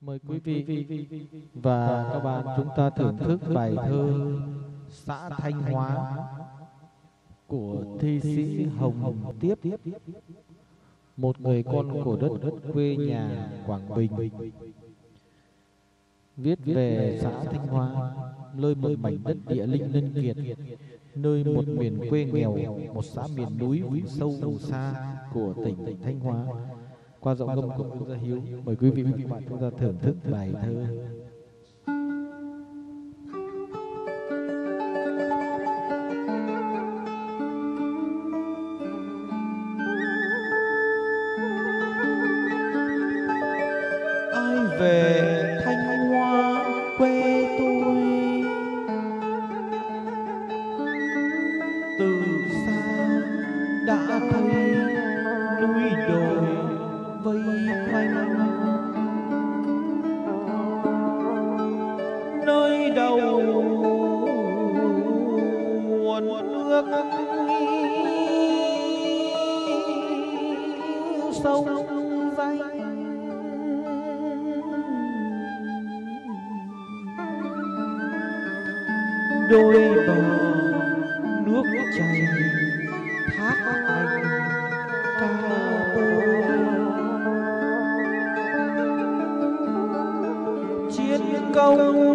Mời quý vị và các bạn chúng ta thưởng thức bài thơ Xã Thanh Hóa của thi sĩ Hồng Tiếp, một người con của đất quê nhà Quảng Bình. Viết về xã Thanh Hóa, nơi một mảnh đất địa linh nhân kiệt, nơi một miền quê nghèo, một xã miền núi vùng sâu vùng xa của tỉnh Thanh Hóa qua giọng ngâm của Quốc Gia Hiếu. Mời quý vị và các bạn chúng ta thưởng thức bài thơ. Đầu nguồn nước sông danh. Đôi bờ nước chảy thác anh ca bờ chiến công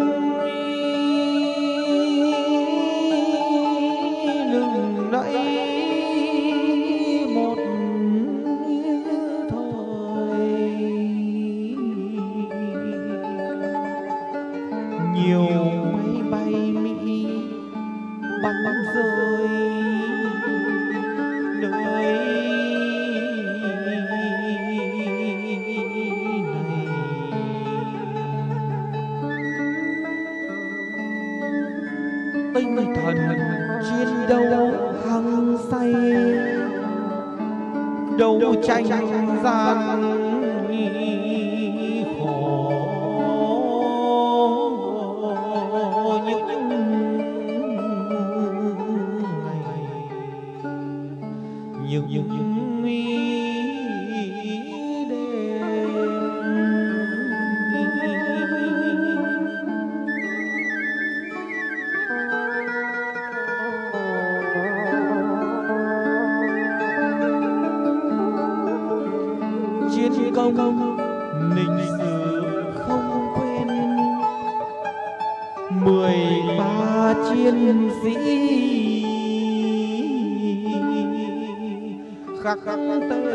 tinh thần. Chiến đấu hăng say. Đấu tranh gian khổ những ngày những những công lịch sử không quên. Mười ba chiến sĩ. Khắc tên.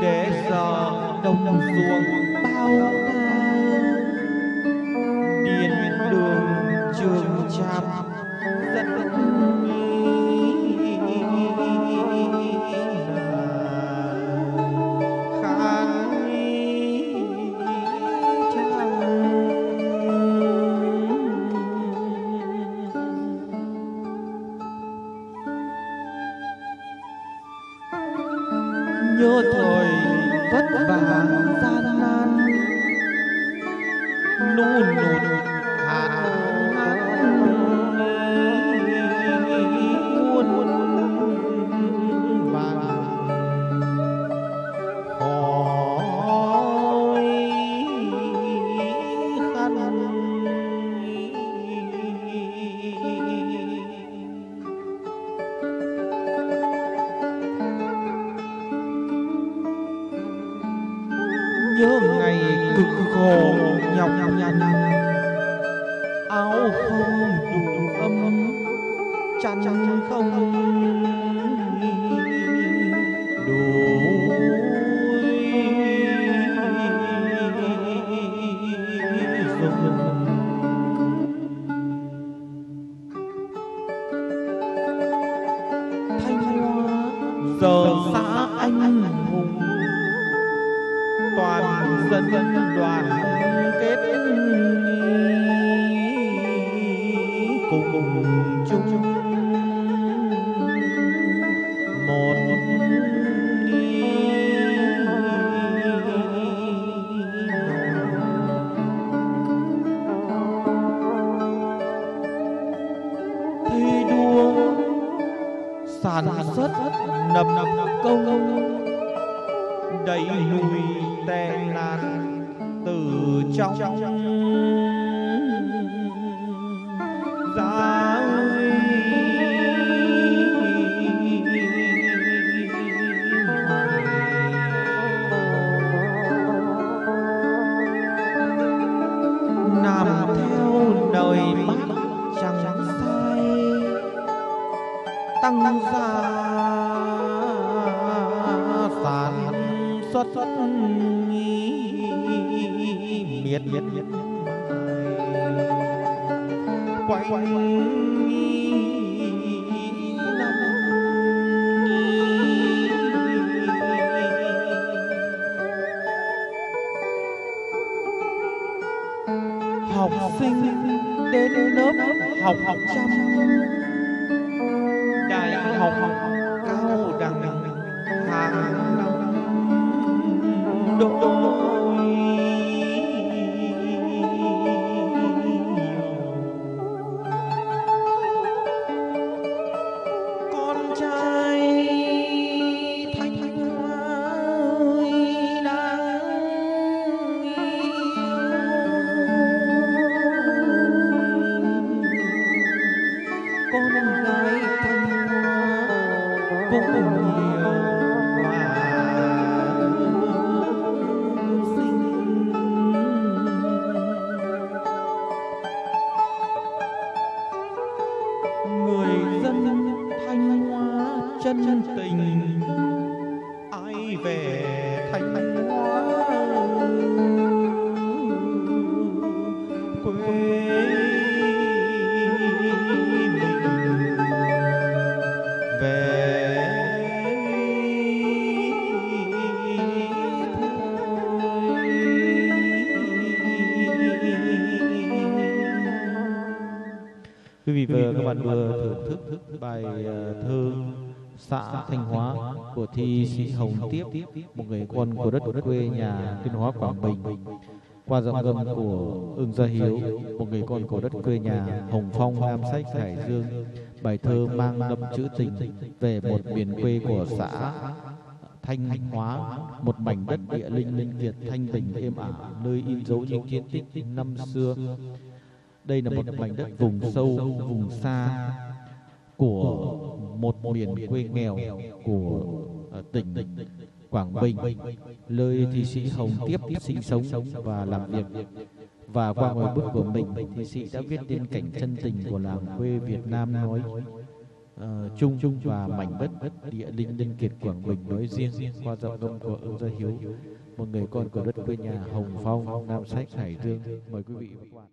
Để giờ đồng ruộng bao la. Điền đường trường trạm rất nhớ thời vất vả gian nan. Lũ lụt nhớ ngày cực khổ nhọc nhằn. Áo không đủ ấm, chăn không đủ thanh hoa, giờ xã anh toàn dân đoàn kết cùng chung. Một thi đua sản xuất nập nập đẩy lùi tệ nạn từ trong ra làm theo lời bác chẳng sai. Tăng gia xuất miệt miệt quanh học sinh đến lớp học học chăm đại học học Quý vị và các bạn vừa thưởng thức bài ờ, thơ xã Thanh Hóa của thi sĩ Hồng Tiếp, một người con của đất quê nhà Tuyên Hóa Quảng Bình. Qua giọng ngâm của Ưng Gia Hiếu, một người con của đất quê nhà Hồng Phong, Nam Sách, Hải Dương. Bài thơ mang đậm trữ tình về một miền quê của xã Thanh Hóa, một mảnh đất địa linh linh kiệt thanh bình êm ả, nơi in dấu những chiến tích năm xưa. Đây là một mảnh đất vùng sâu, vùng xa của một miền quê nghèo của ờ, tỉnh Quảng Bình, nơi thi sĩ Hồng Tiếp sinh sống và làm việc. Và qua ngòi bút của mình, thi sĩ đã viết nên cảnh chân tình của làng quê Việt Nam nói ờ, chung và mảnh đất địa linh linh kiệt Quảng Bình nói riêng qua giọng ngâm của Ưng Gia Hiếu, một người con của đất quê nhà Hồng Phong, Nam Sách, Hải Dương. Mời quý vị và các bạn.